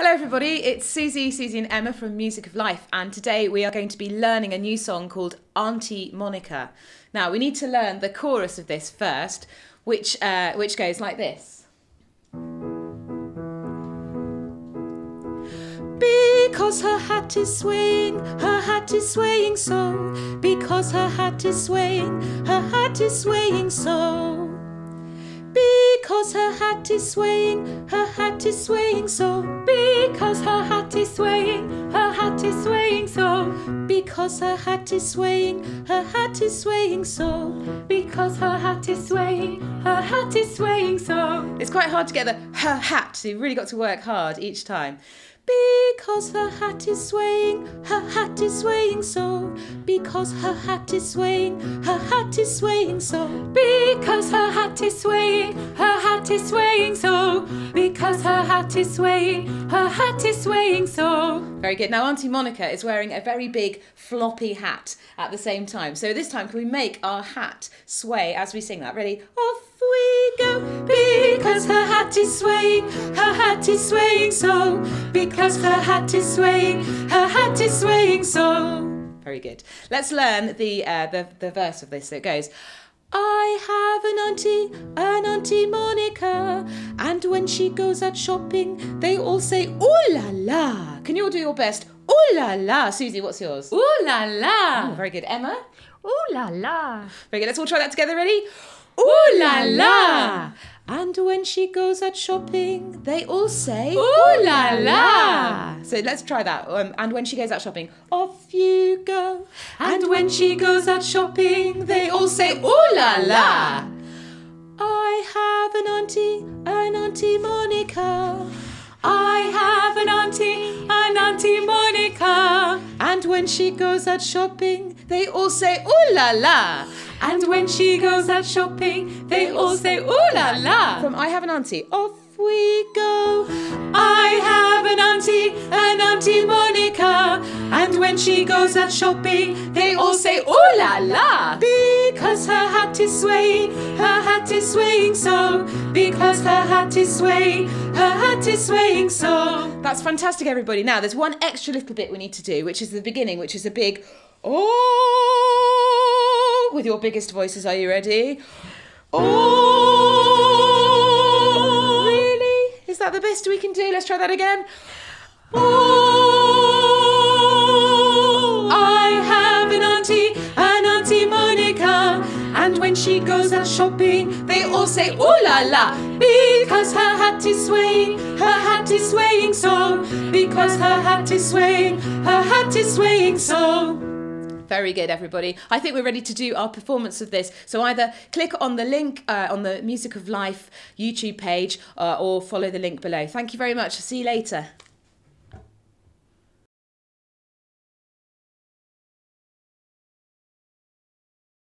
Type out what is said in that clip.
Hello, everybody. It's Suzzie, Suzie, and Emma from Music of Life, and today we are going to be learning a new song called Auntie Monica. Now, we need to learn the chorus of this first, which uh, which goes like this. Because her hat is swaying, her hat is swaying so. Because her hat is swaying, her hat is swaying so. Because her hat is swaying, her hat is swaying so. Because her hat is swaying, her hat is swaying so. Because her hat is swaying, her hat is swaying so. Because her hat is swaying, her hat is swaying so. It's quite hard to get the her hat, so you've really got to work hard each time. Because her hat is swaying, her hat is swaying so. Because her hat is swaying, her hat is swaying so. Because her hat is swaying, hat is swaying so. Because her hat is swaying, her hat is swaying so. Very good. Now, Auntie Monica is wearing a very big floppy hat at the same time. So this time, can we make our hat sway as we sing that? Ready? Off we go. Because her hat is swaying, her hat is swaying so. Because her hat is swaying, her hat is swaying so. Very good. Let's learn the uh, the, the verse of this. So it goes. I have an auntie, an auntie Monica, and when she goes out shopping, they all say, "Ooh la la!" Can you all do your best? Ooh la la, Susie. What's yours? Ooh la la. Oh, very good, Emma. Ooh la la. Very good. Let's all try that together. Ready? Ooh la la! And when she goes out shopping, they all say Ooh la la. So let's try that. Um, and when she goes out shopping, off you go. And when she goes out shopping, they all say Ooh la la. I have an auntie, an auntie Monica. I have an auntie, an auntie Monica. And when she goes out shopping, they all say ooh la la. And when she goes out shopping, they all say ooh la la. From I have an auntie, off we go. I have an auntie, an auntie Monica. And when she goes out shopping, they all say ooh la la. Because her hat is swaying, her hat is swaying so. Because her hat is swaying, her hat is swaying so. That's fantastic, everybody. Now, there's one extra little bit we need to do, which is the beginning, which is a big oh with your biggest voices. Are you ready? Oh, really? Is that the best we can do? Let's try that again. Oh, I have an auntie, an auntie Monica. And when she goes out shopping, they all say ooh la la. Because her hat is swaying, her hat is swaying so. Because her hat is swaying, her hat is swaying so. Very good, everybody. I think we're ready to do our performance of this. So either click on the link uh, on the Music of Life YouTube page uh, or follow the link below. Thank you very much. See you later.